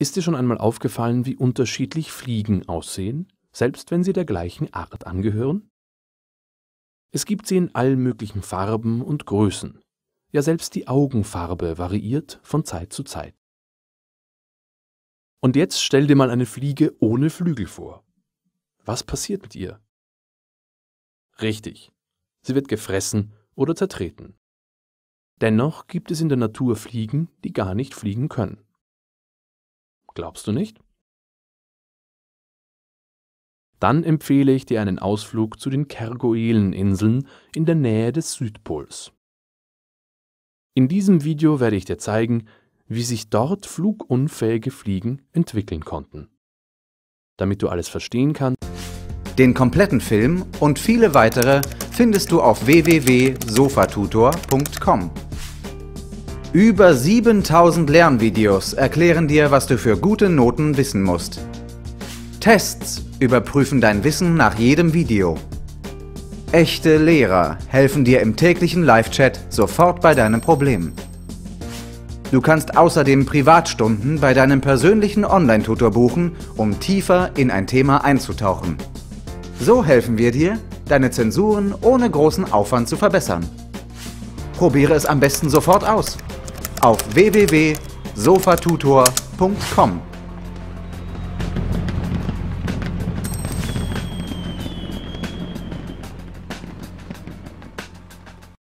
Ist dir schon einmal aufgefallen, wie unterschiedlich Fliegen aussehen, selbst wenn sie der gleichen Art angehören? Es gibt sie in allen möglichen Farben und Größen. Ja, selbst die Augenfarbe variiert von Zeit zu Zeit. Und jetzt stell dir mal eine Fliege ohne Flügel vor. Was passiert mit ihr? Richtig, sie wird gefressen oder zertreten. Dennoch gibt es in der Natur Fliegen, die gar nicht fliegen können. Glaubst du nicht? Dann empfehle ich dir einen Ausflug zu den Kerguelen-Inseln in der Nähe des Südpols. In diesem Video werde ich dir zeigen, wie sich dort flugunfähige Fliegen entwickeln konnten. Damit du alles verstehen kannst, den kompletten Film und viele weitere findest du auf www.sofatutor.com. Über 7000 Lernvideos erklären dir, was du für gute Noten wissen musst. Tests überprüfen dein Wissen nach jedem Video. Echte Lehrer helfen dir im täglichen Live-Chat sofort bei deinem Problem. Du kannst außerdem Privatstunden bei deinem persönlichen Online-Tutor buchen, um tiefer in ein Thema einzutauchen. So helfen wir dir, deine Zensuren ohne großen Aufwand zu verbessern. Probiere es am besten sofort aus. Auf www.sofatutor.com